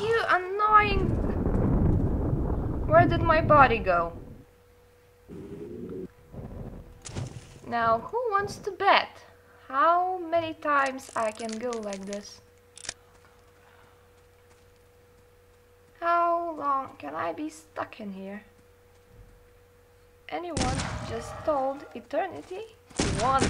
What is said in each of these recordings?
You annoying... Where did my body go? Now, who wants to bet? How many times I can go like this? How long can I be stuck in here? Anyone just told eternity? One.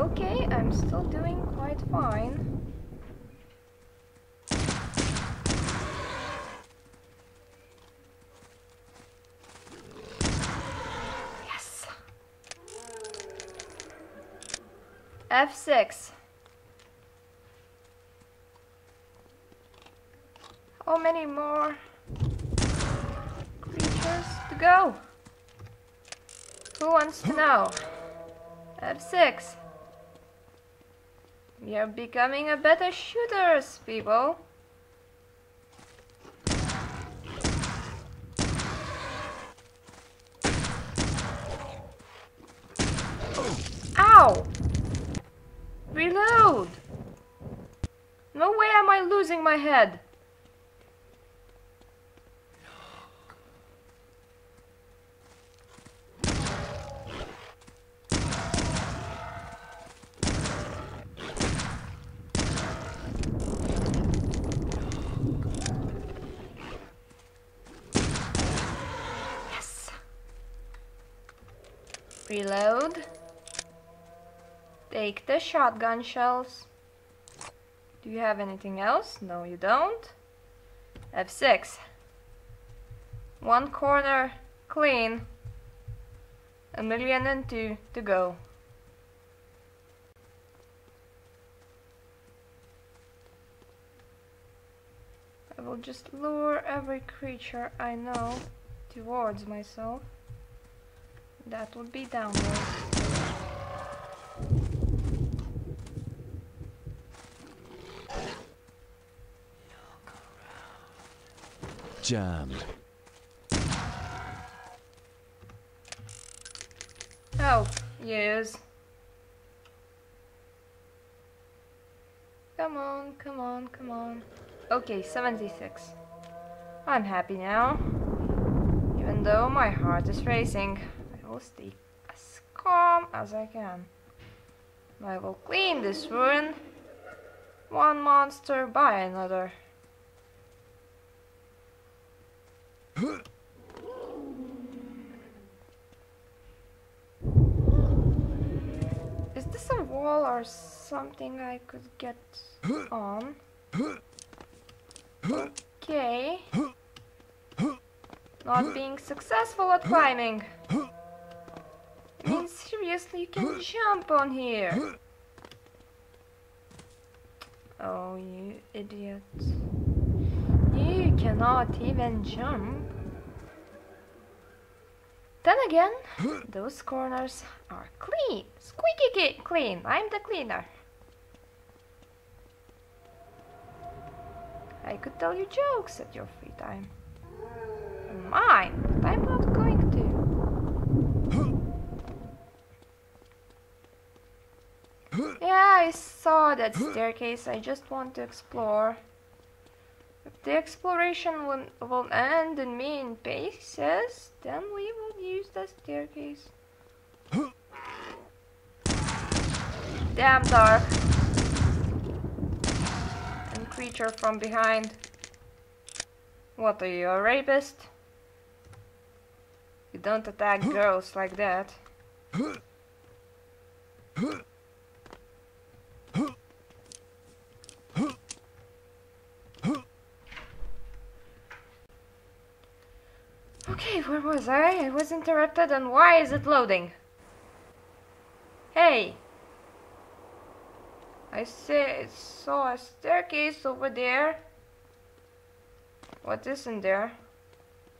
Okay, I'm still doing quite fine. Yes. F6. How many more creatures to go? Who wants to know? F6. We are becoming a better shooters, people. Ow! Reload! No way am I losing my head. Yes. Reload. Take the shotgun shells. Do you have anything else? No, you don't. F6. One corner clean. A million and two to go. I will just lure every creature I know towards myself. That would be downward. Jammed. Help, yes. Come on, come on, come on. Okay, 76. I'm happy now. Even though my heart is racing, stay as calm as I can. I will clean this ruin, one monster by another. Is this a wall or something I could get on? Okay. Not being successful at climbing. Seriously, you can jump on here. Oh, you idiot. You cannot even jump. Then again, those corners are clean. Squeaky clean. I'm the cleaner. I could tell you jokes at your free time. Mine, but I'm not going to. Yeah, I saw that staircase. I just want to explore. If the exploration will, will end in me in pieces, then we will use the staircase. Damn dark. And creature from behind. What are you, a rapist? You don't attack girls like that. Okay, where was I? I was interrupted and why is it loading? Hey! I say, saw a staircase over there. What is in there?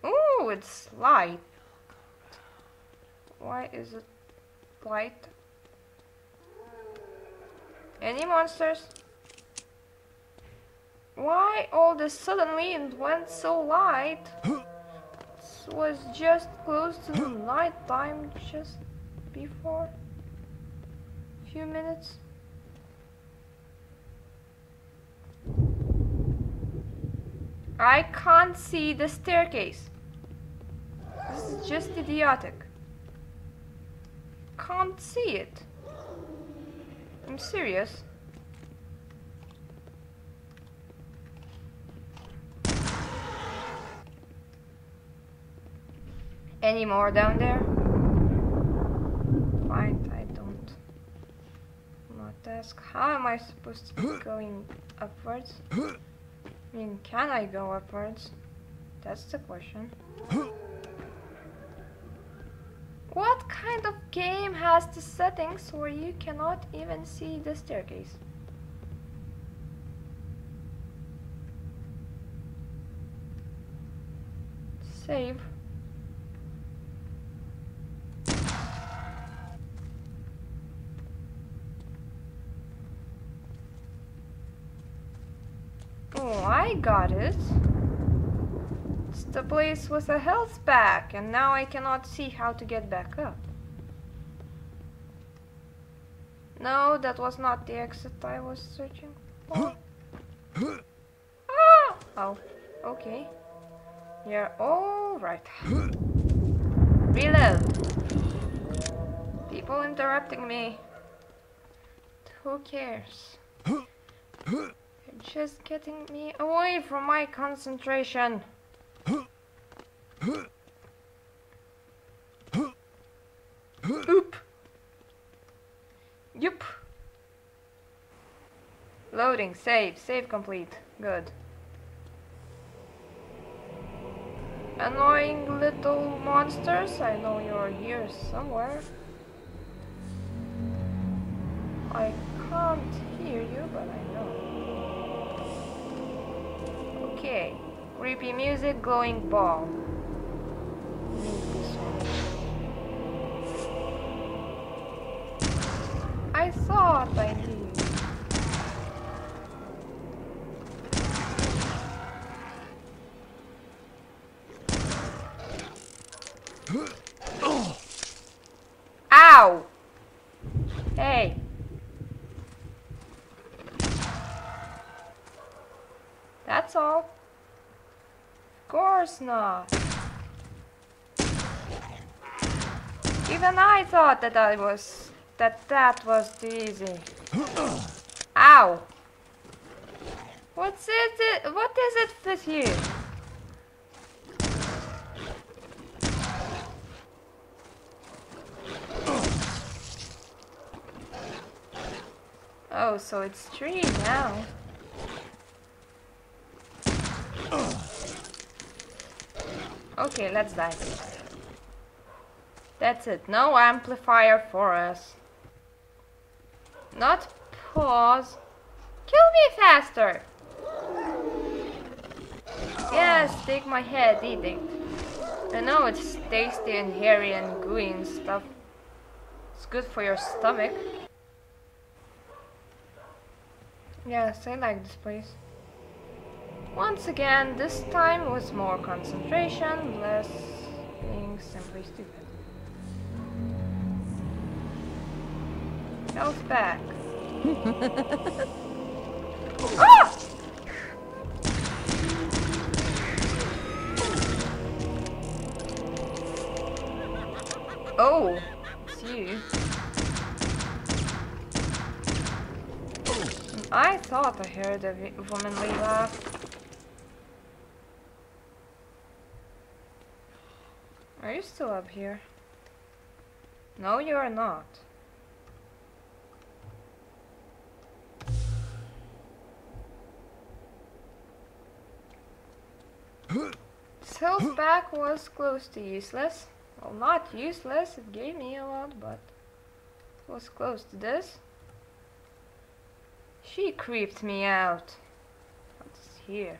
Ooh, it's light. Why is it light? Any monsters? Why all this suddenly it went so light? Was just close to the night time just before? a Few minutes? I can't see the staircase. This is just idiotic. Can't see it. I'm serious. Any more down there? Fine, I don't. Not ask. How am I supposed to be going upwards? I mean, can I go upwards? That's the question. What kind of game has the settings where you cannot even see the staircase? Save. Oh, I got it. It's the place with a health pack, and now I cannot see how to get back up. No, that was not the exit I was searching for. ah! Oh, okay. Yeah, alright. Reload. People interrupting me. Who cares? Just getting me away from my concentration. Oop. Yup. Loading, save, save complete. Good. Annoying little monsters, I know you're here somewhere. I can't hear you, but I know. Okay. Creepy music, glowing ball. I thought I knew. Ow! Hey. That's all. Course not. Even I thought that I was that that was too easy. Ow! What's it? What is it with you? Oh, so it's three now. Okay, let's die. That's it. No amplifier for us. Not pause. Kill me faster! Yes, take my head, eat it. I know it's tasty and hairy and gooey and stuff. It's good for your stomach. Yes, I like this place. Once again, this time with more concentration, less being simply stupid. Health pack. ah! Oh, it's you. I thought I heard a womanly laugh. Are you still up here? No, you are not. Self back was close to useless. Well, not useless, it gave me a lot, but it was close to this. She creeped me out. What's here?